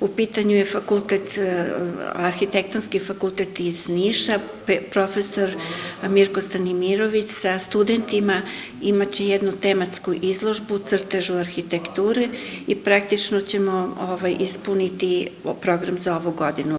U pitanju je fakultet, e, arhitektonski fakultet iz Niša, profesor Mirko Stanimirović sa studentima imaće jednu tematsku izložbu crtežu arhitekture i praktično ćemo ovaj, ispuniti program za ovu godinu.